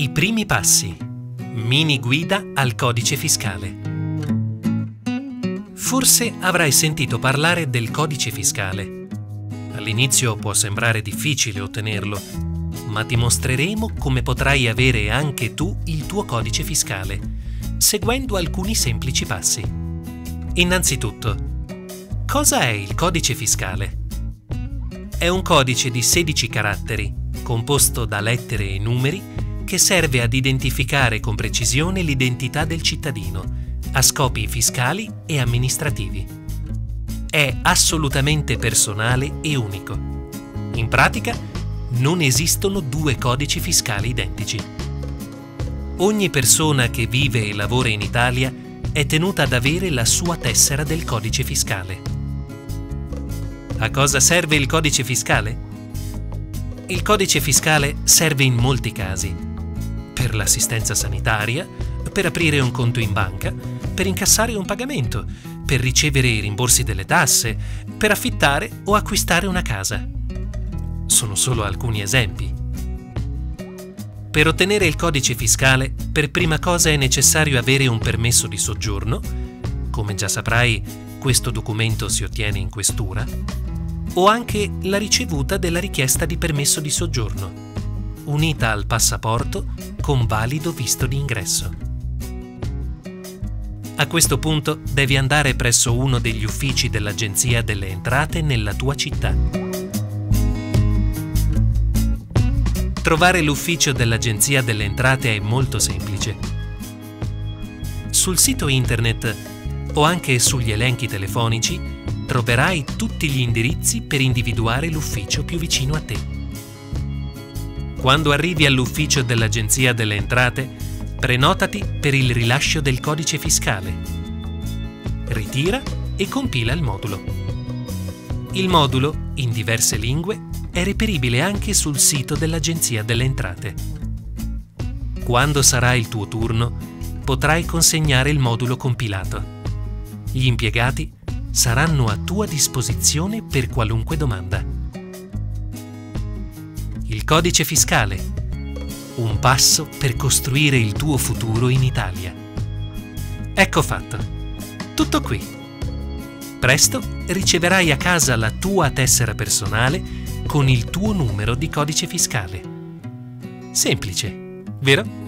I primi passi. Mini guida al codice fiscale. Forse avrai sentito parlare del codice fiscale. All'inizio può sembrare difficile ottenerlo, ma ti mostreremo come potrai avere anche tu il tuo codice fiscale, seguendo alcuni semplici passi. Innanzitutto, cosa è il codice fiscale? È un codice di 16 caratteri, composto da lettere e numeri che serve ad identificare con precisione l'identità del cittadino, a scopi fiscali e amministrativi. È assolutamente personale e unico. In pratica, non esistono due codici fiscali identici. Ogni persona che vive e lavora in Italia è tenuta ad avere la sua tessera del codice fiscale. A cosa serve il codice fiscale? Il codice fiscale serve in molti casi per l'assistenza sanitaria, per aprire un conto in banca, per incassare un pagamento, per ricevere i rimborsi delle tasse, per affittare o acquistare una casa. Sono solo alcuni esempi. Per ottenere il codice fiscale, per prima cosa è necessario avere un permesso di soggiorno, come già saprai questo documento si ottiene in questura, o anche la ricevuta della richiesta di permesso di soggiorno unita al passaporto con valido visto di ingresso. A questo punto devi andare presso uno degli uffici dell'Agenzia delle Entrate nella tua città. Trovare l'ufficio dell'Agenzia delle Entrate è molto semplice. Sul sito internet o anche sugli elenchi telefonici troverai tutti gli indirizzi per individuare l'ufficio più vicino a te. Quando arrivi all'ufficio dell'Agenzia delle Entrate, prenotati per il rilascio del codice fiscale. Ritira e compila il modulo. Il modulo, in diverse lingue, è reperibile anche sul sito dell'Agenzia delle Entrate. Quando sarà il tuo turno, potrai consegnare il modulo compilato. Gli impiegati saranno a tua disposizione per qualunque domanda codice fiscale. Un passo per costruire il tuo futuro in Italia. Ecco fatto. Tutto qui. Presto riceverai a casa la tua tessera personale con il tuo numero di codice fiscale. Semplice, vero?